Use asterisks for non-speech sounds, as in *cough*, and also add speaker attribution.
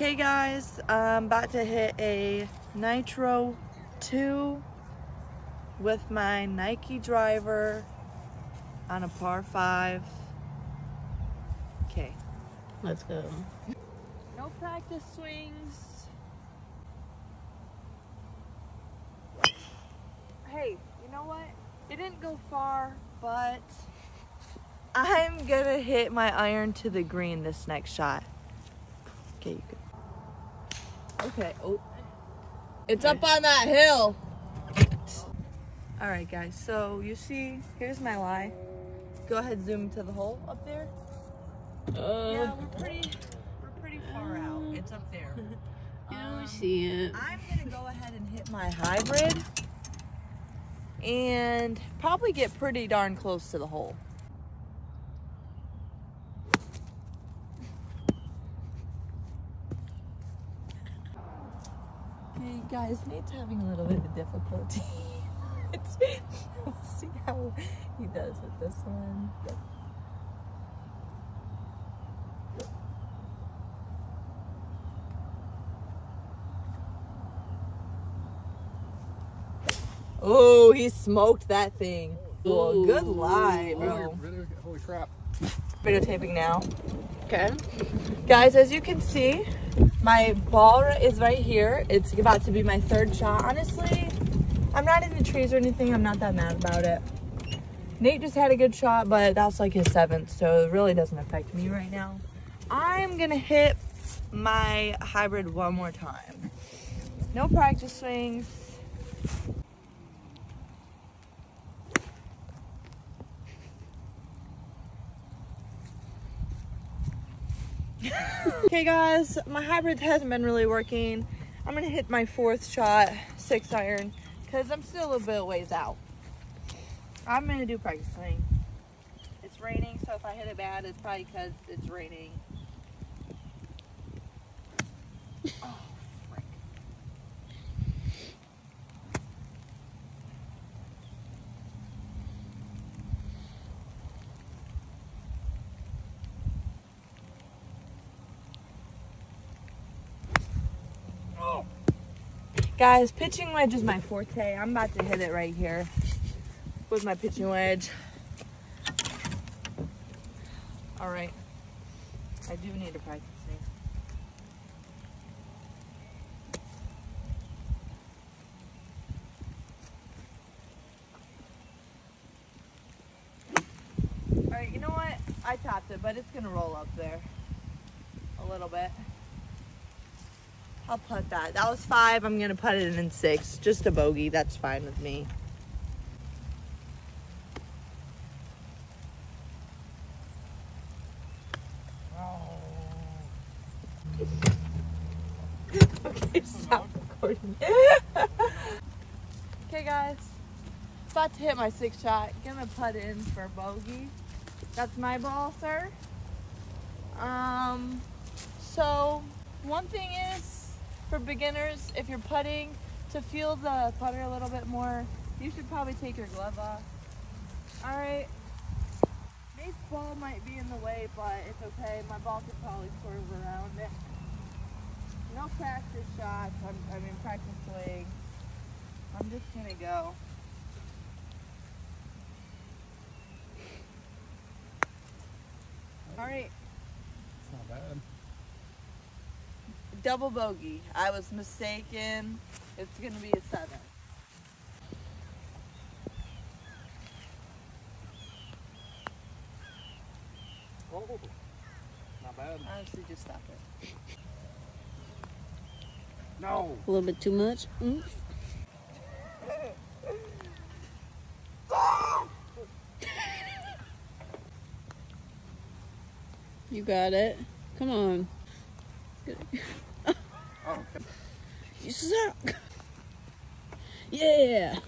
Speaker 1: Okay guys, I'm about to hit a Nitro 2 with my Nike driver on a par 5. Okay.
Speaker 2: Let's go.
Speaker 1: No practice swings. Hey, you know what? It didn't go far, but I'm gonna hit my iron to the green this next shot. Okay, you. Okay, oh. It's up on that hill. All right, guys, so you see, here's my lie. Go ahead, zoom to the hole up there.
Speaker 2: Uh,
Speaker 1: Yeah, we're pretty, we're pretty far out. It's up there. *laughs*
Speaker 2: Don't
Speaker 1: Um,
Speaker 2: see it.
Speaker 1: I'm gonna go ahead and hit my hybrid and probably get pretty darn close to the hole. Okay, guys, Nate's having a little bit of difficulty. *laughs* We'll see how he does with this one. Oh, he smoked that thing. Oh, good lie,
Speaker 3: Holy,
Speaker 1: bro.
Speaker 3: video- holy crap.
Speaker 1: Videotaping now.
Speaker 2: Okay.
Speaker 1: Guys, as you can see, my ball is right here. It's about to be my third shot. Honestly, I'm not in the trees or anything. I'm not that mad about it. Nate just had a good shot, but that's like his seventh, so it really doesn't affect me right now. I'm gonna hit my hybrid one more time. No practice swings. *laughs* Okay guys, my hybrid hasn't been really working. I'm gonna hit my fourth shot, six iron, because I'm still a bit ways out. I'm gonna do practice swing. It's raining, so if I hit it bad, it's probably because it's raining. Oh, *laughs* Guys, pitching wedge is my forte. I'm about to hit it right here with my pitching wedge. All right. I do need to practice. All right, you know what? I tapped it, but it's gonna roll up there a little bit. I'll put that. That was five. I'm gonna put it in six. Just a bogey. That's fine with me. okay, stop okay, guys. About to hit my six shot. Gonna put in for bogey. That's my ball, sir. Um. So one thing is for beginners, if you're putting, to feel the putter a little bit more, you should probably take your glove off. All right. Nate's ball might be in the way, but it's okay. My ball could probably swerve around it. No practice shots. I'm, I practice swing. I'm just gonna go. All right.
Speaker 3: It's not bad.
Speaker 1: Double bogey. I was mistaken. It's gonna be a seven.
Speaker 3: Oh, not bad.
Speaker 1: Honestly, just stop it.
Speaker 3: No.
Speaker 2: A little bit too much. Mm. *laughs* You got it. Come on.
Speaker 3: Oh.
Speaker 2: You suck. *laughs* Yeah.